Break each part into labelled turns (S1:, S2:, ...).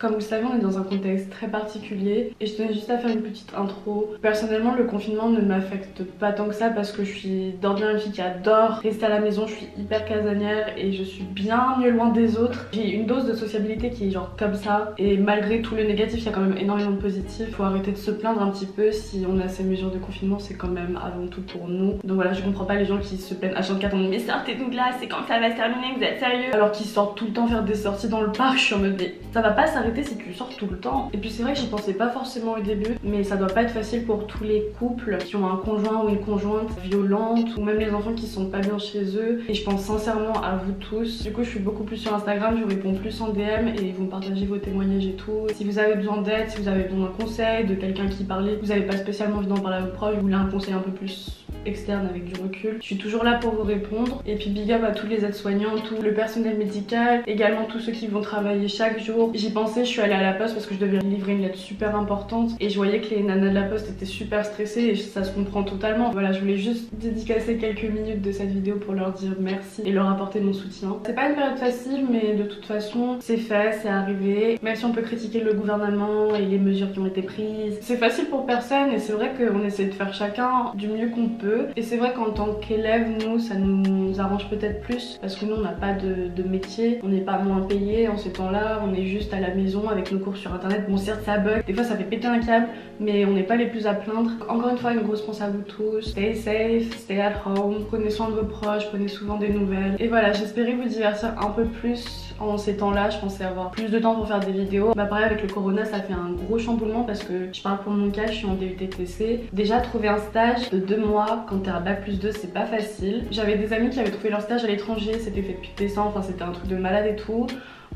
S1: Comme vous le savez, on est dans un contexte très particulier et je tenais juste à faire une petite intro. Personnellement, le confinement ne m'affecte pas tant que ça parce que je suis d'ordinaire une fille qui adore rester à la maison, je suis hyper casanière et je suis bien mieux loin des autres. J'ai une dose de sociabilité qui est genre comme ça et malgré tout le négatif, il y a quand même énormément de positif. Faut arrêter de se plaindre un petit peu si on a ces mesures de confinement, c'est quand même avant tout pour nous. Donc voilà, je comprends pas les gens qui se plaignent à chaque 4 ans mais sortez-nous de là, c'est quand ça va se terminer, vous êtes sérieux? Alors qu'ils sortent tout le temps faire des sorties dans le parc, je suis en mode mais ça va pas s'arrêter si tu sors tout le temps. Et puis c'est vrai que j'y pensais pas forcément au début, mais ça doit pas être facile pour tous les couples qui ont un conjoint ou une conjointe violente ou même les enfants qui sont pas bien chez eux. Et je pense sincèrement à vous tous. Du coup, je suis beaucoup plus sur Instagram, je réponds plus en DM et vous me partagez vos témoignages et tout. Si vous avez besoin d'aide, si vous avez besoin d'un conseil, de quelqu'un qui parlait, vous avez pas spécialement envie d'en parler à vos proches, vous voulez un conseil un peu plus externe avec du recul. Je suis toujours là pour vous répondre. Et puis big up à tous les aides-soignants, tout le personnel médical, également tous ceux qui vont travailler chaque jour. J'y pensais, je suis allée à la poste parce que je devais livrer une lettre super importante et je voyais que les nanas de la poste étaient super stressées et ça se comprend totalement. Voilà, je voulais juste dédicacer quelques minutes de cette vidéo pour leur dire merci et leur apporter mon soutien. C'est pas une période facile, mais de toute façon, c'est fait, c'est arrivé. Même si on peut critiquer le gouvernement et les mesures qui ont été prises, c'est facile pour personne et c'est vrai qu'on essaie de faire chacun du mieux qu'on peut et c'est vrai qu'en tant qu'élève, nous, ça nous arrange peut-être plus parce que nous, on n'a pas de, métier, on n'est pas moins payé en ces temps-là, on est juste à la maison avec nos cours sur internet. Bon, certes, ça bug, des fois ça fait péter un câble, mais on n'est pas les plus à plaindre. Encore une fois, une grosse pense à vous tous. Stay safe, stay at home, prenez soin de vos proches, prenez souvent des nouvelles. Et voilà, j'espérais vous divertir un peu plus en ces temps-là, je pensais avoir plus de temps pour faire des vidéos. Bah pareil avec le corona, ça fait un gros chamboulement parce que je parle pour mon cas, je suis en DUTTC. Déjà trouver un stage de deux mois quand t'es à bac plus 2, c'est pas facile. J'avais des amis qui avaient trouvé leur stage à l'étranger, c'était fait depuis décembre, enfin c'était un truc de malade et tout.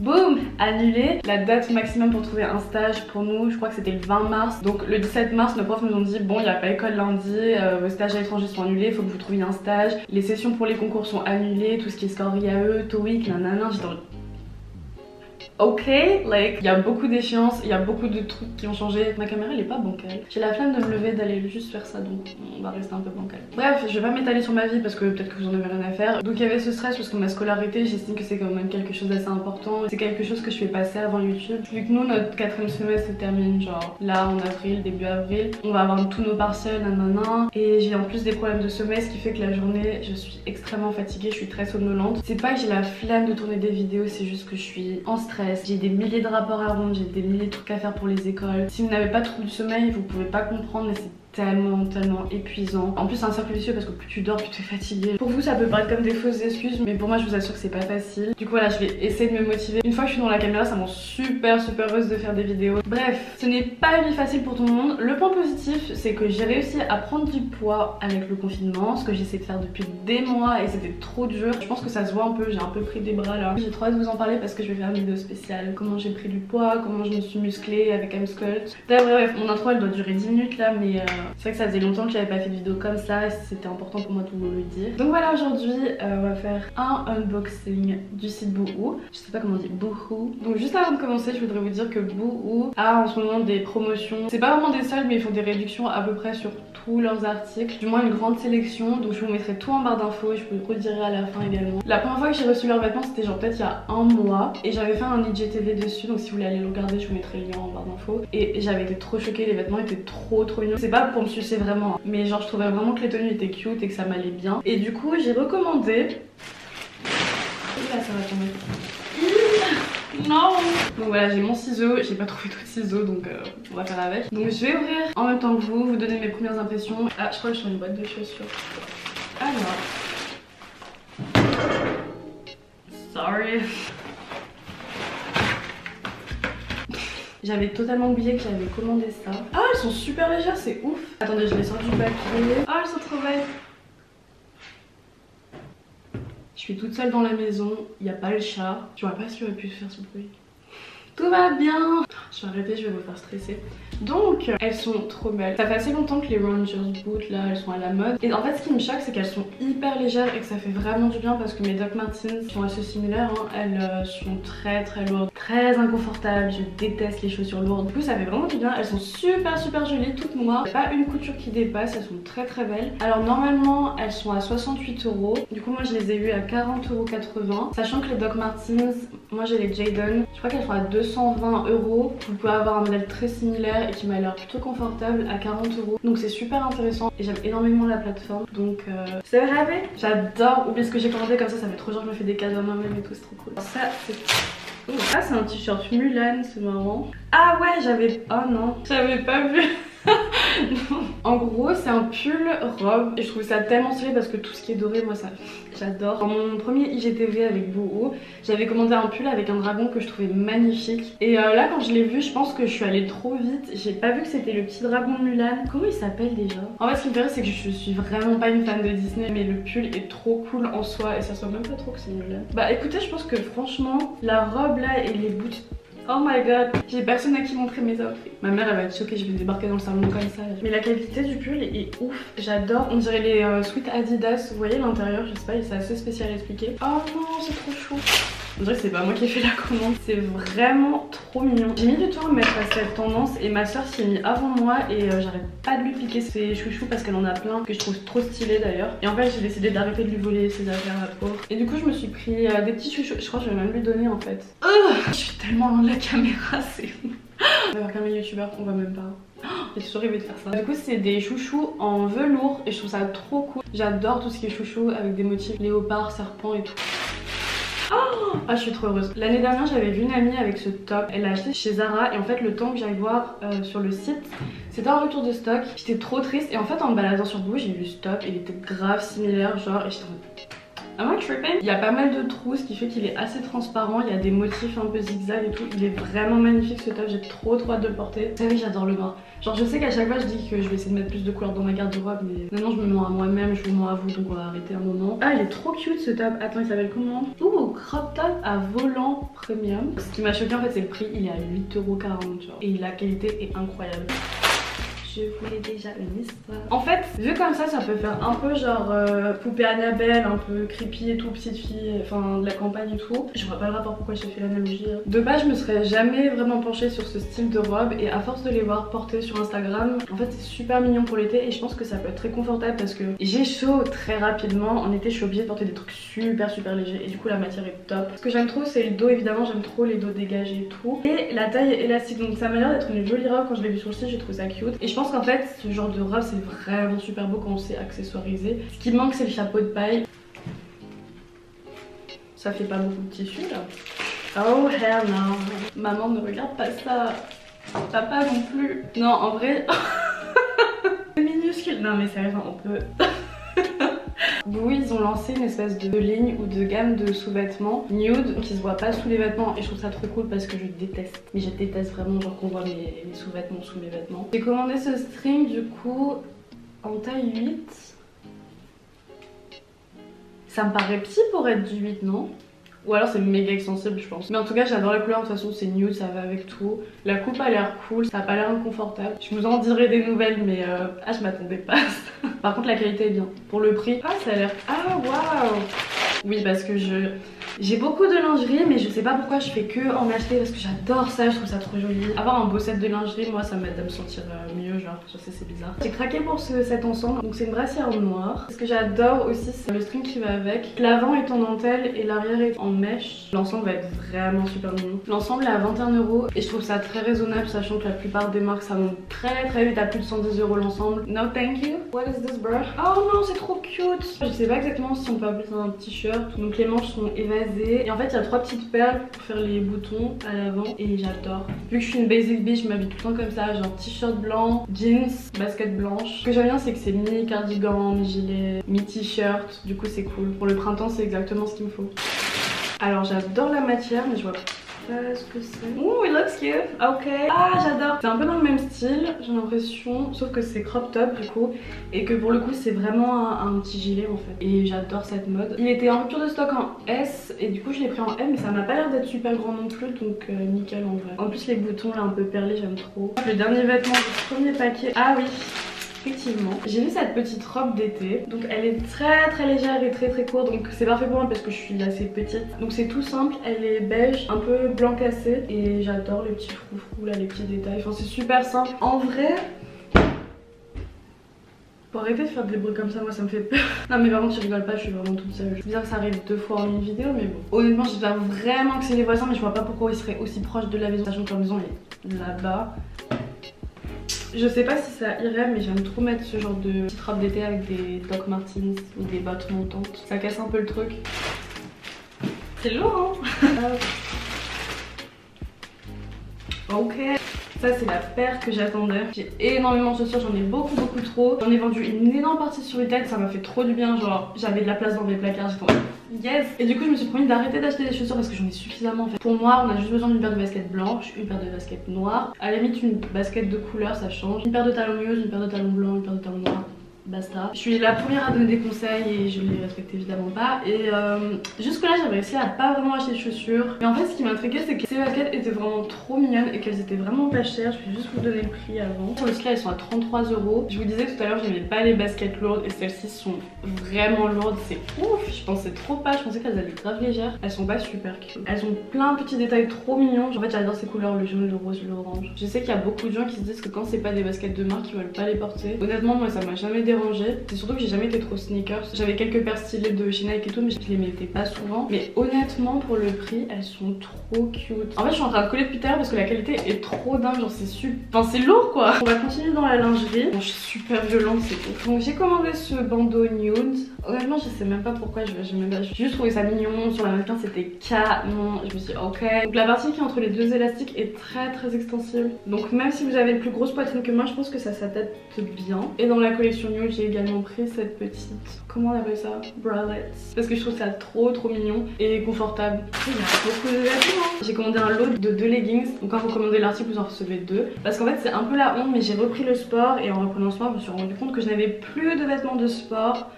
S1: Boum Annulé La date maximum pour trouver un stage pour nous, je crois que c'était le 20 mars. Donc le 17 mars, nos profs nous ont dit bon, il n'y a pas école lundi, euh, vos stages à l'étranger sont annulés, il faut que vous trouviez un stage. Les sessions pour les concours sont annulées, tout ce qui est score IAE, TOEIC, nanana. J'étais ok, like, il y a beaucoup d'échéances, il y a beaucoup de trucs qui ont changé. Ma caméra elle est pas bancale. J'ai la flemme de me lever, d'aller juste faire ça, donc on va rester un peu bancal. Bref, je vais pas m'étaler sur ma vie parce que peut-être que vous en avez rien à faire. Donc il y avait ce stress parce que ma scolarité, j'estime que c'est quand même quelque chose d'assez important. C'est quelque chose que je fais passer avant YouTube. Vu que nous, notre quatrième semestre se termine genre là en avril, début avril, on va avoir tous nos partiels, nanana. Et j'ai en plus des problèmes de sommeil, ce qui fait que la journée, je suis extrêmement fatiguée, je suis très somnolente. C'est pas que j'ai la flemme de tourner des vidéos, c'est juste que je suis en stress j'ai des milliers de rapports à rendre, j'ai des milliers de trucs à faire pour les écoles. Si vous n'avez pas trop du sommeil, vous pouvez pas comprendre, mais c'est tellement tellement épuisant. En plus c'est un cercle vicieux parce que plus tu dors plus tu es fatigué. Pour vous ça peut paraître comme des fausses excuses mais pour moi je vous assure que c'est pas facile. Du coup voilà je vais essayer de me motiver. Une fois que je suis dans la caméra ça m'en super super heureuse de faire des vidéos. Bref ce n'est pas une vie facile pour tout le monde. Le point positif c'est que j'ai réussi à prendre du poids avec le confinement. Ce que j'essaie de faire depuis des mois et c'était trop dur. Je pense que ça se voit un peu j'ai un peu pris des bras là. J'ai trop hâte de vous en parler parce que je vais faire une vidéo spéciale. Comment j'ai pris du poids, comment je me suis musclée avec Amscult. Bref mon intro elle doit durer 10 minutes là mais euh, c'est vrai que ça faisait longtemps que j'avais pas fait de vidéo comme ça c'était important pour moi de vous le dire. Donc voilà aujourd'hui euh, on va faire un unboxing du site Boohoo. Je sais pas comment on dit Boohoo. Donc juste avant de commencer je voudrais vous dire que Boohoo a en ce moment des promotions. C'est pas vraiment des soldes mais ils font des réductions à peu près sur tous leurs articles. Du moins une grande sélection. Donc je vous mettrai tout en barre d'infos et je vous le redirai à la fin également. La première fois que j'ai reçu leurs vêtements c'était genre peut-être il y a un mois. Et j'avais fait un IGTV dessus donc si vous voulez aller le regarder je vous mettrai le lien en barre d'infos. Et j'avais été trop choquée, les vêtements étaient trop trop mignons. C'est pas pour me sucer vraiment. Mais genre je trouvais vraiment que les tenues étaient cute et que ça m'allait bien. Et du coup j'ai recommandé... Là ça va tomber. Non Donc voilà j'ai mon ciseau, j'ai pas trouvé d'autres ciseaux donc euh, on va faire avec. Donc je vais ouvrir en même temps que vous, vous donner mes premières impressions. Ah je crois que je suis une boîte de chaussures. Alors... Sorry. J'avais totalement oublié que j'avais commandé ça. Ah, elles sont super légères, c'est ouf. Attendez, je les sors du papier. Ah, elles sont trop belles. Je suis toute seule dans la maison, il n'y a pas le chat. Je vois pas si j'aurais pu faire ce bruit. Tout va bien. Je vais arrêter, je vais vous faire stresser. Donc, elles sont trop belles. Ça fait assez longtemps que les Rangers Boots là, elles sont à la mode. Et en fait, ce qui me choque, c'est qu'elles sont hyper légères et que ça fait vraiment du bien parce que mes Doc Martens sont assez similaires. Hein. Elles euh, sont très très lourdes, très inconfortables. Je déteste les chaussures lourdes. Du coup, ça fait vraiment du bien. Elles sont super super jolies, toutes noires. Pas une couture qui dépasse, elles sont très très belles. Alors, normalement, elles sont à 68 euros. Du coup, moi, je les ai eues à 40,80€. Sachant que les Doc Martens, moi j'ai les Jadon. Je crois qu'elles sont à 220 euros. Vous pouvez avoir un modèle très similaire et qui m'a l'air plutôt confortable à 40 euros. Donc c'est super intéressant et j'aime énormément la plateforme. Donc euh, c'est rêvé. J'adore oublier ce que j'ai commandé comme ça, ça fait trop genre je me fais des cadeaux à moi-même et tout, c'est trop cool. Ça c'est ah c'est un t-shirt Mulan, c'est marrant. Ah ouais j'avais... Oh non, j'avais pas vu en gros, c'est un pull robe et je trouve ça tellement stylé parce que tout ce qui est doré, moi ça j'adore. Dans mon premier IGTV avec Bouhou, j'avais commandé un pull avec un dragon que je trouvais magnifique. Et euh, là, quand je l'ai vu, je pense que je suis allée trop vite. J'ai pas vu que c'était le petit dragon Mulan. Comment il s'appelle déjà? En fait, ce qui me fait c'est que je suis vraiment pas une fan de Disney, mais le pull est trop cool en soi et ça sent même pas trop que c'est Mulan. Bah écoutez, je pense que franchement, la robe là et les bouts Oh my god, j'ai personne à qui montrer mes outfits. Ma mère elle va être choquée, je vais débarquer dans le salon comme ça. Mais la qualité du pull est ouf, j'adore. On dirait les euh, Adidas, vous voyez l'intérieur, je sais pas, c'est assez spécial à expliquer. Oh non, c'est trop chaud. On dirait que c'est pas moi qui ai fait la commande. C'est vraiment trop mignon. J'ai mis du temps à mettre à cette tendance et ma soeur s'y est mis avant moi et euh, j'arrête pas de lui piquer ses chouchous parce qu'elle en a plein que je trouve trop stylé d'ailleurs. Et en fait j'ai décidé d'arrêter de lui voler ses affaires à pauvre. Et du coup je me suis pris euh, des petits chouchous. Je crois que je vais même lui donner en fait. je suis tellement loin de la caméra, c'est. On va voir youtubeur, on va même pas. J'ai toujours rêvé de faire ça. Du coup, c'est des chouchous en velours et je trouve ça trop cool. J'adore tout ce qui est chouchou avec des motifs léopard, serpent et tout. Ah, je suis trop heureuse. L'année dernière, j'avais vu une amie avec ce top. Elle l'a acheté chez Zara et en fait, le temps que j'aille voir euh, sur le site, c'était un retour de stock. J'étais trop triste et en fait, en me baladant sur Google, j'ai vu ce top. Il était grave similaire, genre, et j'étais en Am I tripping Il y a pas mal de trous, ce qui fait qu'il est assez transparent. Il y a des motifs un peu zigzag et tout. Il est vraiment magnifique ce top, j'ai trop trop hâte de le porter. Vous savez, j'adore le noir. Genre, je sais qu'à chaque fois, je dis que je vais essayer de mettre plus de couleurs dans ma garde-robe, mais maintenant, je me mens à moi-même, je vous mens à vous, donc on va arrêter un moment. Ah, il est trop cute ce top. Attends, il s'appelle comment? Ouh, crop top à volant premium. Ce qui m'a choqué en fait, c'est le prix. Il est à 8,40€ Et la qualité est incroyable je voulais déjà une histoire. En fait, vu comme ça, ça peut faire un peu genre euh, poupée Annabelle, un peu creepy et tout, petite fille, enfin de la campagne et tout. Je vois pas le rapport pourquoi j'ai fait l'analogie. Hein. De base, je me serais jamais vraiment penchée sur ce style de robe et à force de les voir porter sur Instagram, en fait c'est super mignon pour l'été et je pense que ça peut être très confortable parce que j'ai chaud très rapidement. En été, je suis obligée de porter des trucs super super légers et du coup la matière est top. Ce que j'aime trop, c'est le dos évidemment, j'aime trop les dos dégagés et tout. Et la taille élastique, donc ça m'a l'air d'être une jolie robe quand je l'ai vue sur le site, j'ai trouvé ça cute. Et je pense pense qu'en fait ce genre de robe c'est vraiment super beau quand on sait accessoiriser. Ce qui manque c'est le chapeau de paille. Ça fait pas beaucoup de tissu là. Oh hell no. Maman ne regarde pas ça. Papa non plus. Non en vrai. minuscule. Non mais sérieusement on peut. Boo ils ont lancé une espèce de ligne ou de gamme de sous-vêtements nude qui se voit pas sous les vêtements et je trouve ça trop cool parce que je déteste. Mais je déteste vraiment genre qu'on voit mes, sous-vêtements sous mes vêtements. J'ai commandé ce string du coup en taille 8. Ça me paraît petit pour être du 8 non? Ou alors c'est méga extensible je pense. Mais en tout cas j'adore la couleur, de toute façon c'est nude, ça va avec tout. La coupe a l'air cool, ça a pas l'air inconfortable. Je vous en dirai des nouvelles mais euh... ah je m'attendais pas. Par contre la qualité est bien. Pour le prix, ah ça a l'air... Ah waouh Oui parce que je... J'ai beaucoup de lingerie mais je sais pas pourquoi je fais que en acheter parce que j'adore ça, je trouve ça trop joli. Avoir un beau set de lingerie, moi ça m'aide à me sentir euh, mieux, genre je sais c'est bizarre. J'ai craqué pour ce set ensemble, donc c'est une brassière noire. Ce que j'adore aussi c'est le string qui va avec. L'avant est en dentelle et l'arrière est en mèche. L'ensemble va être vraiment super mignon. L'ensemble est à 21 euros et je trouve ça très raisonnable sachant que la plupart des marques ça monte très très vite à plus de 110 euros l'ensemble. No thank you. What is this brush? Oh non c'est trop cute. Je sais pas exactement si on peut appeler ça un t-shirt. Donc les manches sont évasées et en fait, il y a trois petites perles pour faire les boutons à l'avant. Et j'adore. Vu que je suis une basic bitch, je m'habille tout le temps comme ça. Genre t-shirt blanc, jeans, basket blanche. Ce que j'aime bien, c'est que c'est mi-cardigan, mi-gilet, mi-t-shirt. Du coup, c'est cool. Pour le printemps, c'est exactement ce qu'il me faut. Alors, j'adore la matière, mais je vois ce que c'est. Ouh, it looks cute. Ok. Ah, j'adore. C'est un peu dans le même style, j'ai l'impression. Sauf que c'est crop top du coup. Et que pour le coup, c'est vraiment un, petit gilet en fait. Et j'adore cette mode. Il était en rupture de stock en S. Et du coup, je l'ai pris en M. Mais ça m'a pas l'air d'être super grand non plus. Donc, euh, nickel en vrai. En plus, les boutons là un peu perlés, j'aime trop. Le dernier vêtement du premier paquet. Ah oui. Effectivement, j'ai vu cette petite robe d'été. Donc elle est très très légère et très très courte. Donc c'est parfait pour moi parce que je suis assez petite. Donc c'est tout simple. Elle est beige, un peu blanc cassé. Et j'adore les petits froufrous là, les petits détails. Enfin c'est super simple. En vrai, pour arrêter de faire des bruits comme ça, moi ça me fait peur. non mais contre je rigole pas, je suis vraiment toute seule. C'est bizarre que ça arrive deux fois en une vidéo mais bon. Honnêtement j'espère vraiment que c'est les voisins mais je vois pas pourquoi ils seraient aussi proches de la maison. Sachant que la maison est là-bas. Je sais pas si ça irait mais j'aime trop mettre ce genre de petite robe d'été avec des Doc Martens ou des bottes montantes. Ça casse un peu le truc. C'est lourd hein Ok. Ça c'est la paire que j'attendais. J'ai énormément de chaussures, j'en ai beaucoup beaucoup trop. J'en ai vendu une énorme partie sur tête ça m'a fait trop du bien. Genre j'avais de la place dans mes placards, j'ai Yes Et du coup je me suis promis d'arrêter d'acheter des chaussures parce que j'en ai suffisamment en fait. Pour moi on a juste besoin d'une paire de baskets blanches, une paire de baskets noires. À la limite une basket de couleur ça change. Une paire de talons mieux, une paire de talons blancs, une paire de talons noirs basta. Je suis la première à donner des conseils et je les respecte évidemment pas. Et euh, jusque là j'avais réussi à pas vraiment acheter de chaussures. Mais en fait ce qui m'intriguait c'est que ces baskets étaient vraiment trop mignonnes et qu'elles étaient vraiment pas chères. Je vais juste vous donner le prix avant. Sur le sky elles sont à 33 euros. Je vous disais tout à l'heure j'aimais pas les baskets lourdes et celles-ci sont vraiment lourdes. C'est ouf, je pensais trop pas, je pensais qu'elles allaient grave légères. Elles sont pas super cute. Elles ont plein de petits détails trop mignons. En fait j'adore ces couleurs, le jaune, le rose, l'orange. Je sais qu'il y a beaucoup de gens qui se disent que quand c'est pas des baskets de marque ils veulent pas les porter. Honnêtement moi ça m'a jamais c'est surtout que j'ai jamais été trop sneakers. J'avais quelques paires stylées de chez Nike et tout, mais je les mettais pas souvent. Mais honnêtement, pour le prix, elles sont trop cute. En fait, je suis en train de coller depuis tout à l'heure parce que la qualité est trop dingue. Genre, c'est super. Enfin, c'est lourd quoi. On va continuer dans la lingerie. Je suis super violente, c'est ouf. Donc, j'ai commandé ce bandeau nude. Honnêtement, je sais même pas pourquoi. J'ai juste trouvé ça mignon. Sur la mannequin, c'était canon. Je me suis dit, ok. Donc, la partie qui est entre les deux élastiques est très très extensible. Donc, même si vous avez plus grosse poitrine que moi, je pense que ça s'adapte bien. Et dans la collection nude, j'ai également pris cette petite, comment on appelle ça? Bralette. Parce que je trouve ça trop trop mignon et confortable. Il y a beaucoup de vêtements. J'ai commandé un lot de deux leggings. Donc quand vous commandez l'article, vous en recevez deux. Parce qu'en fait, c'est un peu la honte, mais j'ai repris le sport et en reprenant le sport, je me suis rendu compte que je n'avais plus de vêtements de sport.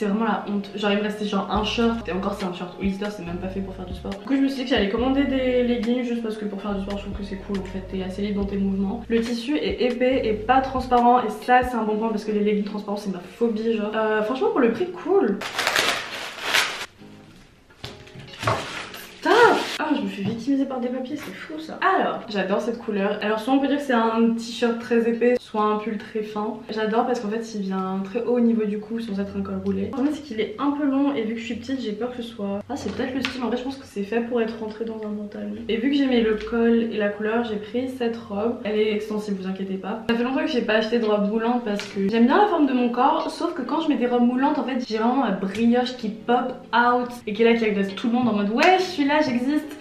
S1: C'est vraiment la honte. Genre il me restait genre un short et encore c'est un short. Hollister c'est même pas fait pour faire du sport. Du coup je me suis dit que j'allais commander des leggings juste parce que pour faire du sport je trouve que c'est cool en fait. T'es assez libre dans tes mouvements. Le tissu est épais et pas transparent et ça c'est un bon point parce que les leggings transparents c'est ma phobie genre. Euh, franchement pour le prix cool. Suis victimisée par des papiers, c'est fou ça. Alors, j'adore cette couleur. Alors soit on peut dire que c'est un t-shirt très épais, soit un pull très fin. J'adore parce qu'en fait il vient très haut au niveau du cou sans être un col roulé. Le problème c'est qu'il est un peu long et vu que je suis petite j'ai peur que ce soit... Ah c'est peut-être le style, en vrai je pense que c'est fait pour être rentré dans un pantalon. Et vu que j'aimais le col et la couleur, j'ai pris cette robe. Elle est extensible, vous inquiétez pas. Ça fait longtemps que j'ai pas acheté de robe moulante parce que j'aime bien la forme de mon corps, sauf que quand je mets des robes moulantes en fait j'ai vraiment ma brioche qui pop out et qui est là qui agresse tout le monde en mode ouais je suis là, j'existe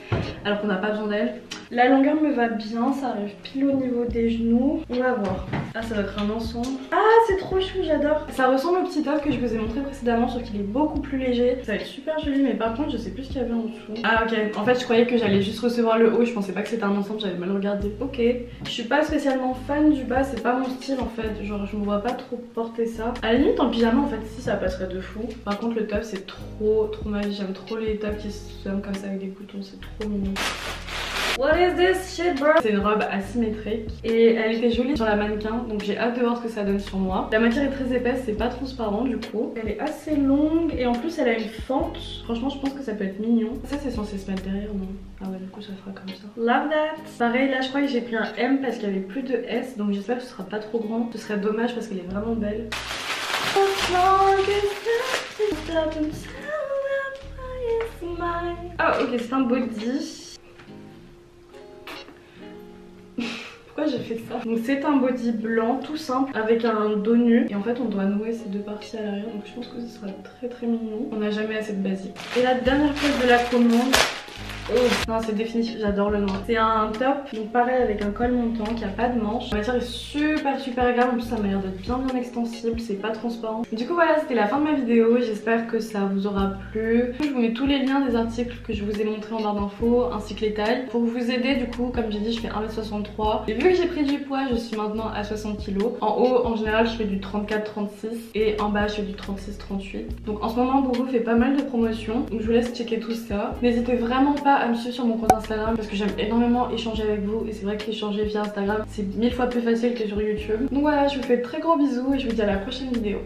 S1: alors qu'on n'a pas besoin d'elle. La longueur me va bien, ça arrive pile au niveau des genoux. On va voir. Ah, ça va être un ensemble. Ah, c'est trop chou, j'adore. Ça ressemble au petit top que je vous ai montré précédemment, sauf qu'il est beaucoup plus léger. Ça va être super joli, mais par contre, je sais plus ce qu'il y avait en dessous. Ah, ok. En fait, je croyais que j'allais juste recevoir le haut. Je pensais pas que c'était un ensemble, j'avais mal regardé. Ok. Je suis pas spécialement fan du bas, c'est pas mon style en fait. Genre, je me vois pas trop porter ça. À la limite, en pyjama, en fait, si ça passerait de fou. Par contre, le top, c'est trop, trop magique. J'aime trop les tops qui se comme ça avec des boutons, c'est trop mignon. What is this shit bro? C'est une robe asymétrique et elle était jolie sur la mannequin donc j'ai hâte de voir ce que ça donne sur moi. La matière est très épaisse, c'est pas transparent du coup. Elle est assez longue et en plus elle a une fente. Franchement je pense que ça peut être mignon. Ça c'est censé se mettre derrière non? Ah ouais du coup ça fera comme ça. Love that Pareil là je crois que j'ai pris un M parce qu'il y avait plus de S donc j'espère que ce sera pas trop grand. Ce serait dommage parce qu'elle est vraiment belle. Ah ok c'est un body j'ai fait ça Donc c'est un body blanc tout simple avec un dos nu et en fait on doit nouer ces deux parties à l'arrière donc je pense que ce sera très très mignon. On n'a jamais assez de basique. Et la dernière pièce de la commande Oh, non, c'est définitif, j'adore le noir. C'est un top, donc pareil avec un col montant qui a pas de manche. La matière est super super agréable, en plus ça m'a l'air d'être bien bien extensible, c'est pas transparent. Du coup voilà, c'était la fin de ma vidéo, j'espère que ça vous aura plu. Je vous mets tous les liens des articles que je vous ai montré en barre d'infos, ainsi que les tailles. Pour vous aider du coup, comme j'ai dit, je fais 1m63. Et vu que j'ai pris du poids, je suis maintenant à 60 kg. En haut, en général, je fais du 34-36 et en bas, je fais du 36-38. Donc en ce moment, Bourreau fait pas mal de promotions, donc je vous laisse checker tout ça. N'hésitez vraiment pas à me suivre sur mon compte Instagram parce que j'aime énormément échanger avec vous et c'est vrai qu'échanger via Instagram, c'est mille fois plus facile que sur YouTube. Donc voilà, je vous fais très gros bisous et je vous dis à la prochaine vidéo.